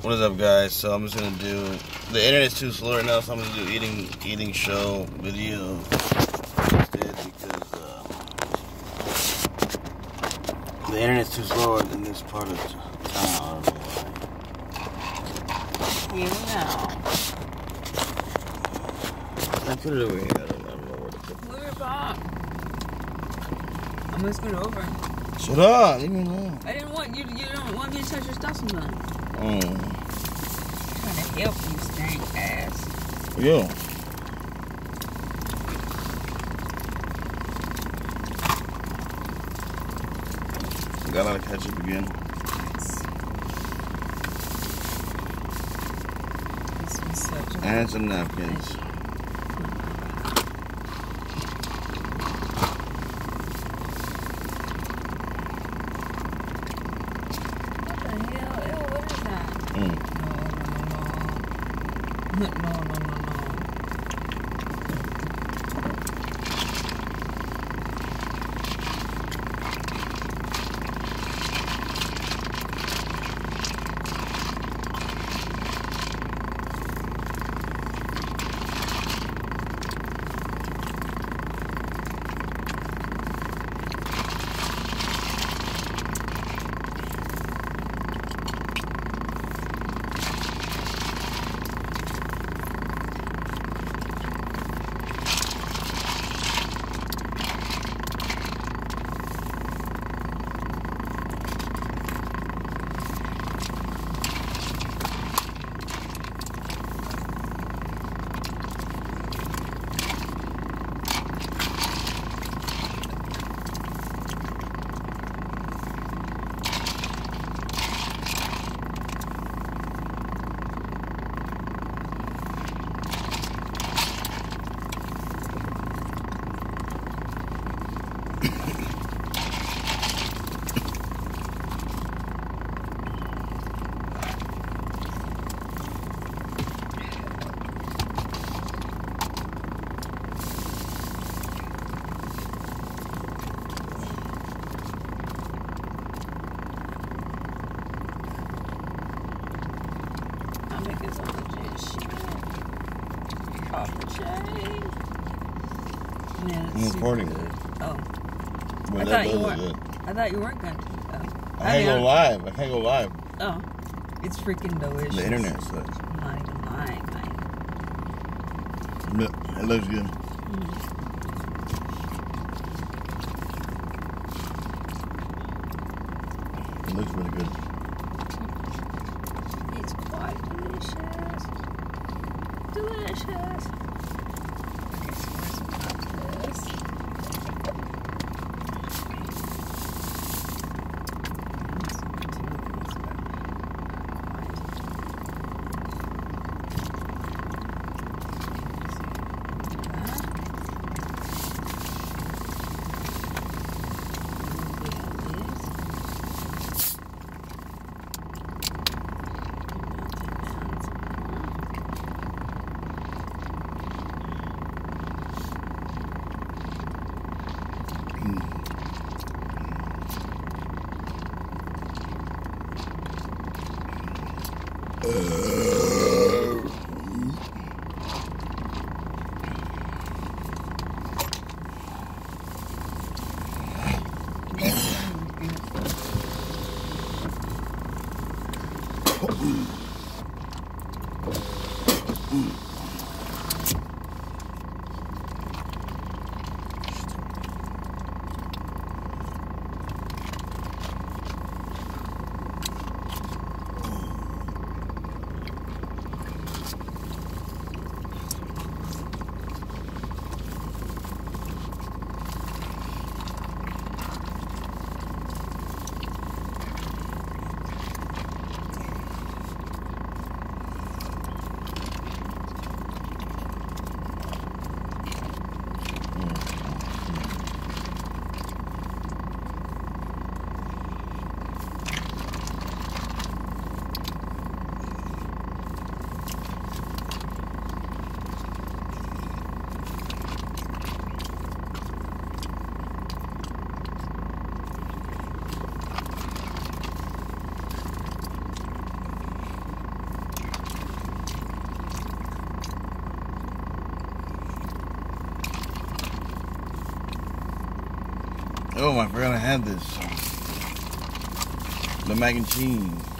What is up, guys? So I'm just gonna do. The internet's too slow right now, so I'm gonna do eating eating show video instead because uh, the internet's too slow in this part of town. I don't know why. You know. I put it over here. I don't, I don't know where to put it. Move your bum. I'm gonna scoot over. Shut up! Leave me alone. I didn't want you. You don't want me to touch your stuff sometimes. Mm. trying to help you, stank ass. Yo. Got a lot of ketchup again. Nice. This was such a And some napkins. What the hell? Ew, what is that? Mm. No, no, no, no. No, no, no, super recording. good. Oh, I thought you weren't. Uh, I thought you weren't going to. Oh. I can't go live. I can't go live. Oh, it's freaking delicious. The internet sucks. Even lying, man. Look, It looks good. It looks really good. It's quite delicious. Delicious. I forgot I had this. Um, the mac and cheese.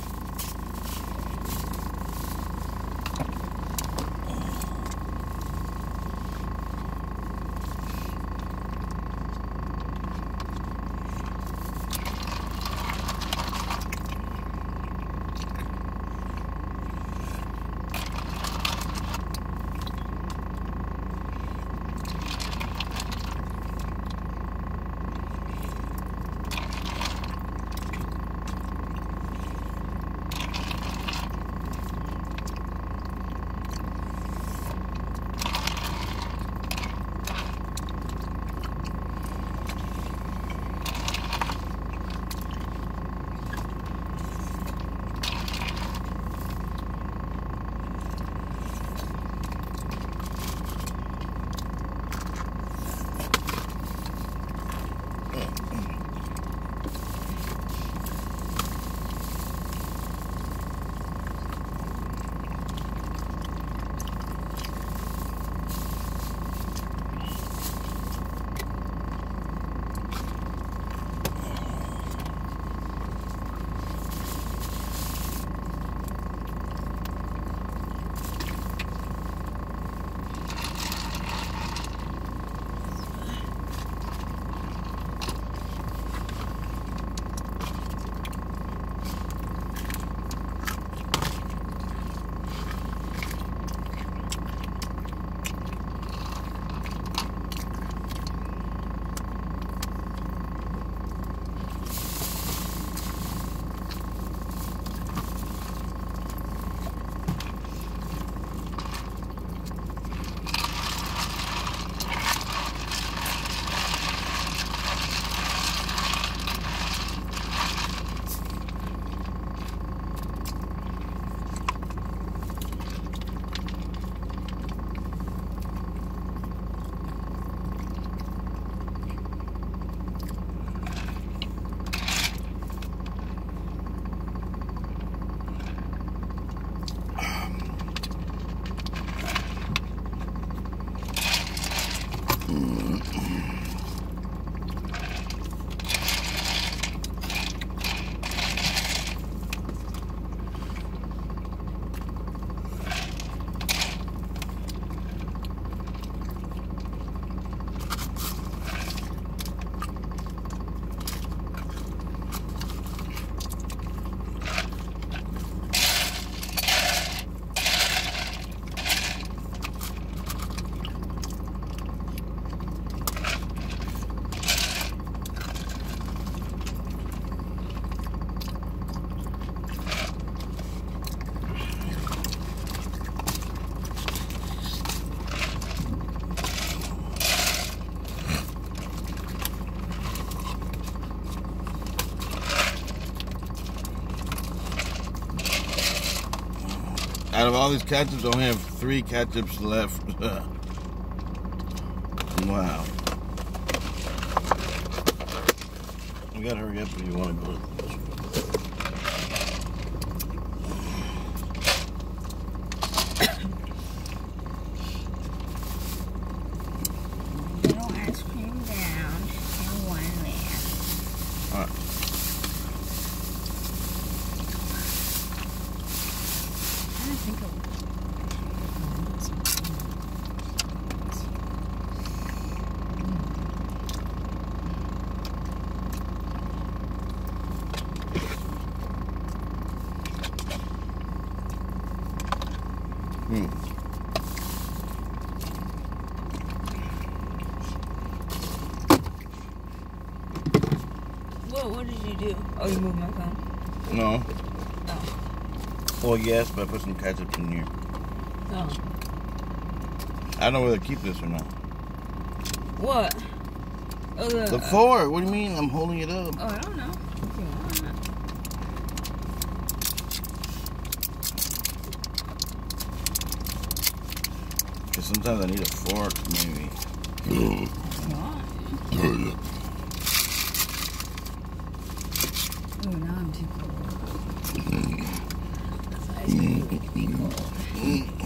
Out of all these ketchups, I only have three ketchups left. wow. You gotta hurry up if you want to go. Little ice cream down and one left. All right. I think Hmm. What, what did you do? Oh, you moved my phone. No. Well, yes, but I put some ketchup in here. Oh. I don't know whether to keep this or not. What? Oh, the, uh, The fork. What do you mean? I'm holding it up. Oh, I don't know. If you want. Because sometimes I need a fork, maybe. If you want. Oh, now I'm too cold. Mm-hmm. This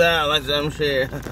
out, like, them, share.